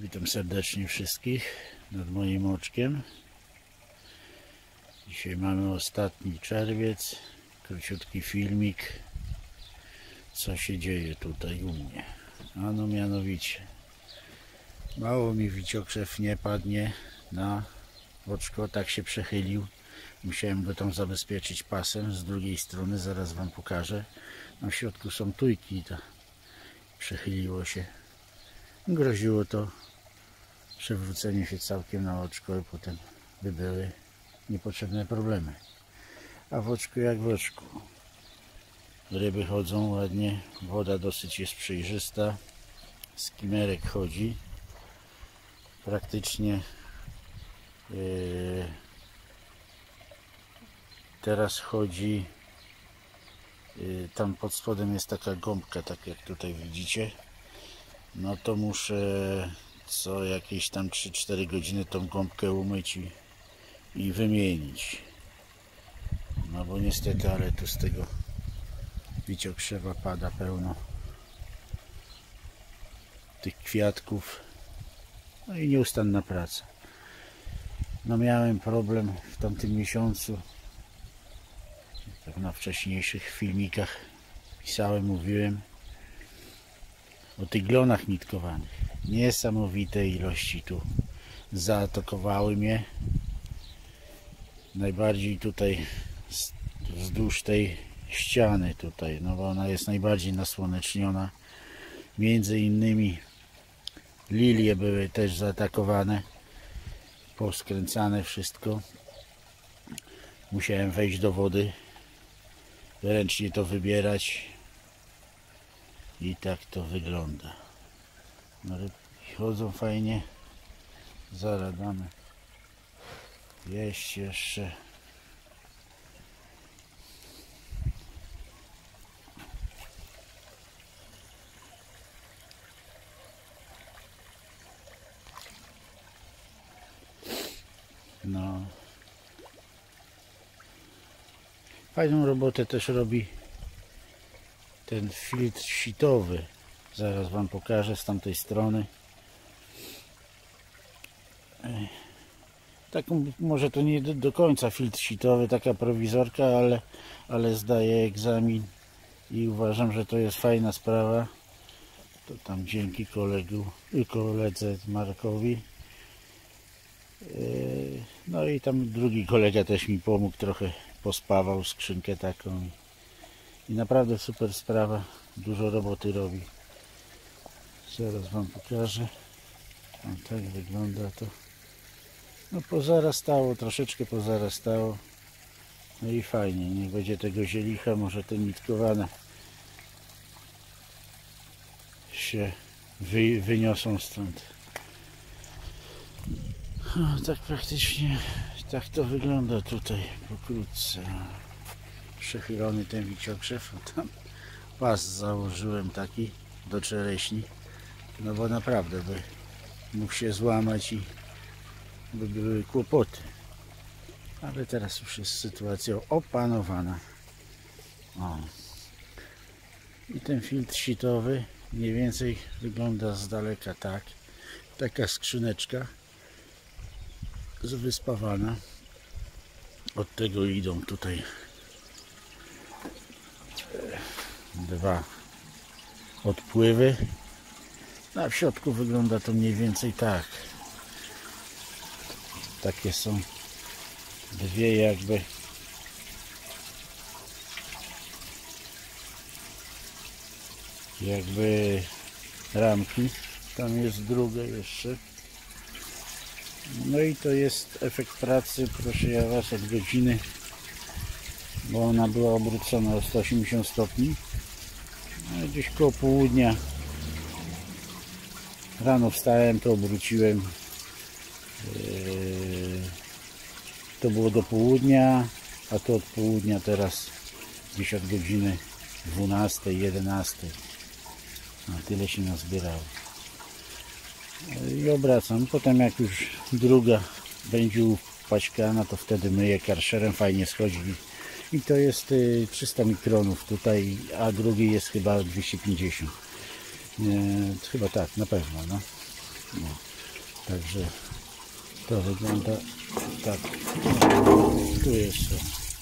Witam serdecznie wszystkich nad moim oczkiem. Dzisiaj mamy ostatni czerwiec. Króciutki filmik. Co się dzieje tutaj u mnie. Ano mianowicie. Mało mi wiciokrzew nie padnie na oczko. Tak się przechylił. Musiałem go tam zabezpieczyć pasem. Z drugiej strony zaraz Wam pokażę. Na środku są tujki. To przechyliło się. Groziło to przewrócenie się całkiem na oczko i potem by były niepotrzebne problemy. A w oczku jak w oczku. Ryby chodzą ładnie, woda dosyć jest przejrzysta, skimerek chodzi. Praktycznie yy, teraz chodzi yy, tam pod spodem jest taka gąbka, tak jak tutaj widzicie. No to muszę co jakieś tam 3-4 godziny tą gąbkę umyć i, i wymienić. No bo niestety, ale tu z tego wiciokrzewa pada pełno tych kwiatków. No i nieustanna praca. No miałem problem w tamtym miesiącu. Tak na wcześniejszych filmikach pisałem, mówiłem o tych glonach nitkowanych niesamowite ilości tu zaatakowały mnie. Najbardziej tutaj wzdłuż tej ściany tutaj no bo ona jest najbardziej nasłoneczniona. Między innymi lilie były też zaatakowane poskręcane wszystko. Musiałem wejść do wody ręcznie to wybierać. I tak to wygląda rybki chodzą fajnie. Zaraz damy jeść jeszcze. No. Fajną robotę też robi ten filtr sitowy. Zaraz Wam pokażę z tamtej strony. Taką, może to nie do, do końca filtr sitowy, taka prowizorka, ale, ale zdaję egzamin i uważam, że to jest fajna sprawa. To tam dzięki kolegu, koledze Markowi. No i tam drugi kolega też mi pomógł, trochę pospawał skrzynkę taką. I naprawdę super sprawa, dużo roboty robi. Zaraz Wam pokażę. O, tak wygląda to. No pozarastało, troszeczkę pozarastało. No i fajnie, niech będzie tego zielicha, może te nitkowane się wy, wyniosą stąd. O, tak praktycznie tak to wygląda tutaj pokrótce. Przechylony ten wiciokrzew, tam pas założyłem taki do czereśni no bo naprawdę by mógł się złamać i by były kłopoty. Ale teraz już jest sytuacja opanowana. O. i ten filtr sitowy mniej więcej wygląda z daleka tak. Taka skrzyneczka wyspawana od tego idą tutaj dwa odpływy a w środku wygląda to mniej więcej tak. Takie są dwie jakby jakby ramki. Tam jest druga jeszcze. No i to jest efekt pracy, proszę ja Was, od godziny, bo ona była obrócona o 180 stopni. No, gdzieś koło południa Rano wstałem, to obróciłem. Yy, to było do południa, a to od południa teraz gdzieś od godziny 12, 11. No, tyle się nazbierało. I obracam. Potem jak już druga będzie upaćkana, to wtedy myję karszerem, fajnie schodzi. I to jest 300 mikronów tutaj, a drugi jest chyba 250. Nie, chyba tak, na pewno. No. no. Także to wygląda tak. Tu jest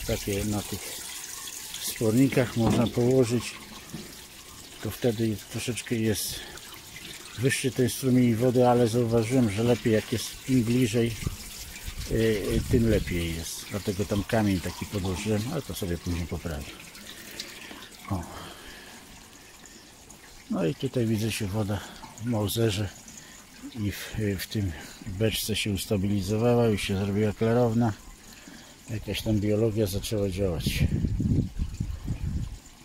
takie na tych spornikach można położyć. To wtedy troszeczkę jest wyższy ten strumień wody, ale zauważyłem, że lepiej jak jest im bliżej, y, y, tym lepiej jest. Dlatego tam kamień taki podłożyłem, ale to sobie później poprawię. O. No i tutaj widzę się woda w Mauzerze i w, w tym beczce się ustabilizowała, już się zrobiła klarowna. Jakaś tam biologia zaczęła działać.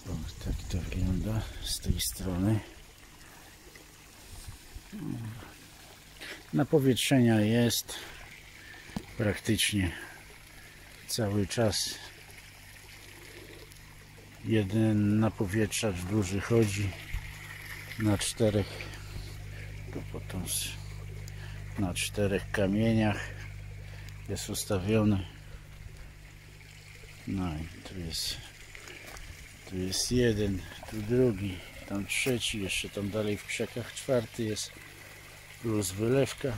O, tak to wygląda z tej strony. Napowietrzenia jest praktycznie cały czas. Jeden napowietrzacz duży chodzi na czterech to potem na czterech kamieniach jest ustawiony. No i tu jest tu jest jeden, tu drugi tam trzeci, jeszcze tam dalej w krzakach czwarty jest plus wylewka.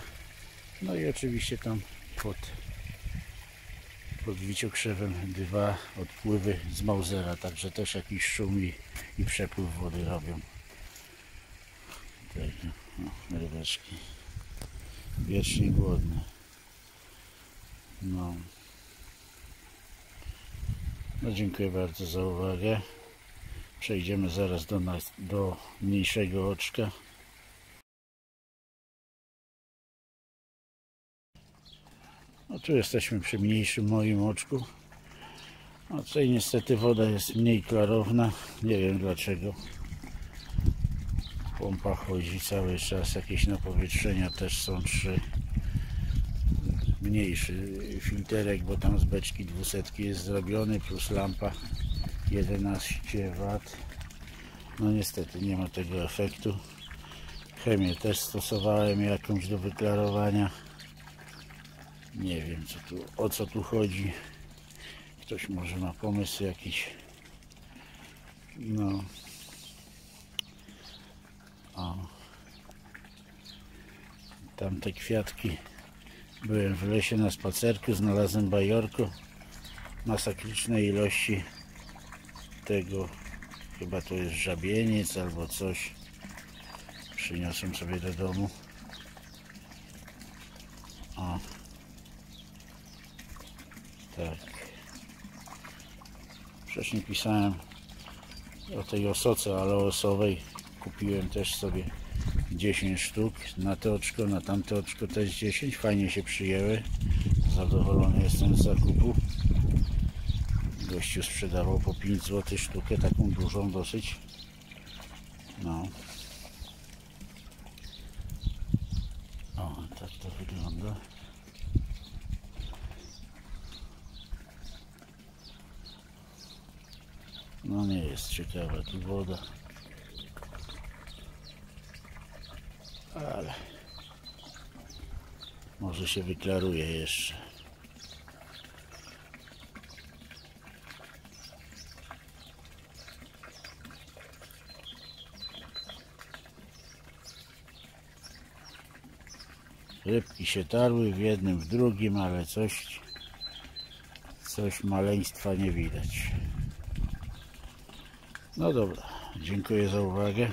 No i oczywiście tam pod pod wiciokrzewem dwa odpływy z Mausera, także też jakiś szum i, i przepływ wody robią Także, o, rybeczki. Wiecznie głodne. No. No dziękuję bardzo za uwagę. Przejdziemy zaraz do, nas, do mniejszego oczka. No tu jesteśmy przy mniejszym moim oczku. No tutaj niestety woda jest mniej klarowna. Nie wiem dlaczego pompa chodzi cały czas, jakieś napowietrzenia też są trzy mniejszy filterek, bo tam z beczki 200 jest zrobiony, plus lampa 11 W no niestety nie ma tego efektu. Chemię też stosowałem jakąś do wyklarowania. Nie wiem co tu, o co tu chodzi. Ktoś może ma pomysł jakiś? No o. Tamte kwiatki. Byłem w lesie na spacerku, znalazłem bajorko. Masakryczne ilości tego. Chyba to jest żabieniec albo coś. Przyniosłem sobie do domu. O. Tak. Wcześniej pisałem o tej osoce aloesowej kupiłem też sobie 10 sztuk. Na to oczko, na tamte oczko też 10 fajnie się przyjęły. Zadowolony jestem z zakupu. Gościu sprzedawał po 5 zł sztukę taką dużą dosyć. No. O tak to wygląda. No nie jest ciekawa tu woda ale może się wyklaruje jeszcze. Rybki się tarły w jednym, w drugim, ale coś, coś maleństwa nie widać. No dobra, dziękuję za uwagę.